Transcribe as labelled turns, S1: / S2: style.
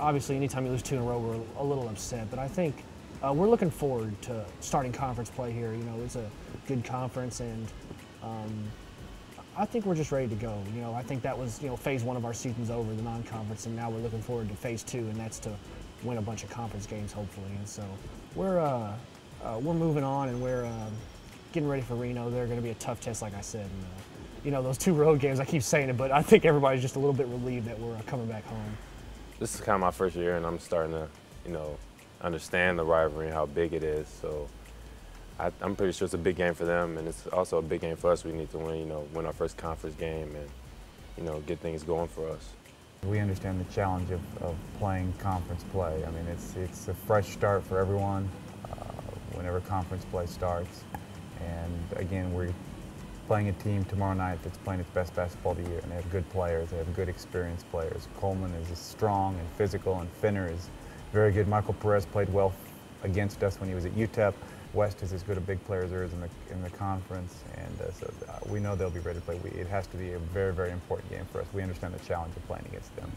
S1: obviously, anytime you lose two in a row, we're a little upset. But I think uh, we're looking forward to starting conference play here. You know, it's a good conference, and um, I think we're just ready to go. You know, I think that was you know phase one of our season's over, the non-conference, and now we're looking forward to phase two, and that's to win a bunch of conference games hopefully. And so we're uh, uh, we're moving on, and we're um, getting ready for Reno. They're going to be a tough test, like I said. And, uh, you know, those two road games, I keep saying it, but I think everybody's just a little bit relieved that we're uh, coming back home.
S2: This is kind of my first year, and I'm starting to, you know, understand the rivalry and how big it is. So I, am pretty sure it's a big game for them, and it's also a big game for us. We need to win, you know, win our first conference game and, you know, get things going for us.
S3: We understand the challenge of, of playing conference play. I mean, it's, it's a fresh start for everyone uh, whenever conference play starts. And again, we're playing a team tomorrow night that's playing its best basketball of the year, and they have good players. They have good experienced players. Coleman is strong and physical, and Finner is very good. Michael Perez played well against us when he was at UTEP. West is as good a big player as there is in the, in the conference, and uh, so uh, we know they'll be ready to play. We, it has to be a very, very important game for us. We understand the challenge of playing against them.